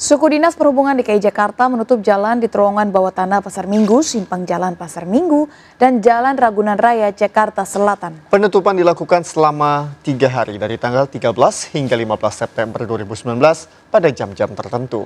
Suku Dinas Perhubungan DKI Jakarta menutup jalan di terowongan bawah tanah Pasar Minggu, Simpang Jalan Pasar Minggu, dan Jalan Ragunan Raya, Jakarta Selatan. Penutupan dilakukan selama tiga hari dari tanggal 13 hingga 15 September 2019 pada jam-jam tertentu.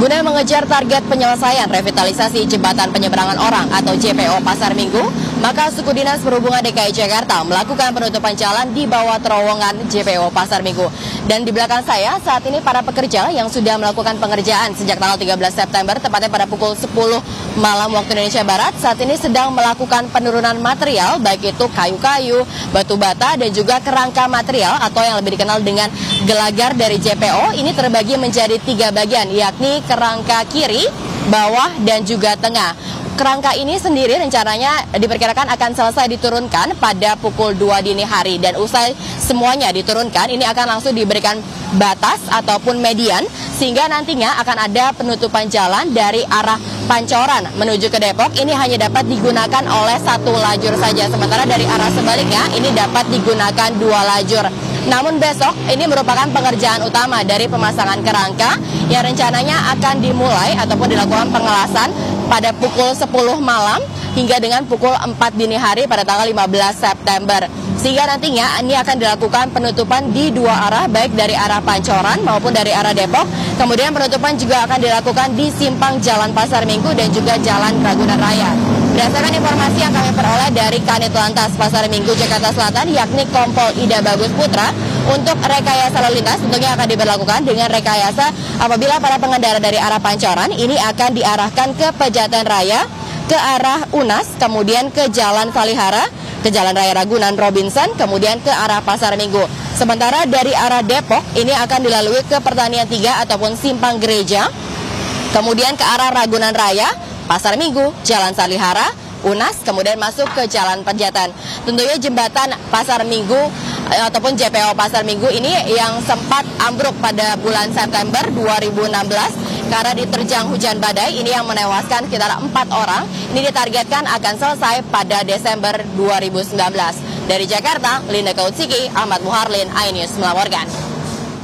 Guna mengejar target penyelesaian revitalisasi jembatan penyeberangan orang atau JPO Pasar Minggu, maka Suku Dinas Perhubungan DKI Jakarta melakukan penutupan jalan di bawah terowongan JPO Pasar Minggu. Dan di belakang saya saat ini para pekerja yang sudah melakukan pengerjaan sejak tanggal 13 September, tepatnya pada pukul 10 malam waktu Indonesia Barat, saat ini sedang melakukan penurunan material, baik itu kayu-kayu, batu bata, dan juga kerangka material atau yang lebih dikenal dengan gelagar dari JPO. Ini terbagi menjadi tiga bagian, yakni kerangka kiri, bawah, dan juga tengah. Kerangka ini sendiri rencananya diperkirakan akan selesai diturunkan pada pukul 2 dini hari dan usai semuanya diturunkan ini akan langsung diberikan batas ataupun median sehingga nantinya akan ada penutupan jalan dari arah Pancoran menuju ke Depok ini hanya dapat digunakan oleh satu lajur saja sementara dari arah sebaliknya ini dapat digunakan dua lajur. Namun besok ini merupakan pengerjaan utama dari pemasangan kerangka yang rencananya akan dimulai ataupun dilakukan pengelasan pada pukul 10 malam hingga dengan pukul 4 dini hari pada tanggal 15 September. Sehingga nantinya ini akan dilakukan penutupan di dua arah baik dari arah Pancoran maupun dari arah Depok. Kemudian penutupan juga akan dilakukan di simpang Jalan Pasar Minggu dan juga Jalan Ragunan Raya. Berdasarkan informasi yang kami peroleh dari Kanit Lantas Pasar Minggu Jakarta Selatan yakni Kompol Ida Bagus Putra untuk rekayasa lalu lintas tentunya akan diberlakukan dengan rekayasa apabila para pengendara dari arah Pancoran ini akan diarahkan ke Pejaten Raya ke arah Unas kemudian ke Jalan Salihara ke Jalan Raya Ragunan Robinson kemudian ke arah Pasar Minggu. Sementara dari arah Depok ini akan dilalui ke Pertanian 3 ataupun Simpang Gereja kemudian ke arah Ragunan Raya Pasar Minggu, Jalan Salihara, Unas, kemudian masuk ke Jalan Penjatan. Tentunya jembatan Pasar Minggu eh, ataupun JPO Pasar Minggu ini yang sempat ambruk pada bulan September 2016 karena diterjang hujan badai ini yang menewaskan sekitar empat orang. Ini ditargetkan akan selesai pada Desember 2019. Dari Jakarta, Linda Kautsiki, Ahmad Muharlin, iNews melaporkan.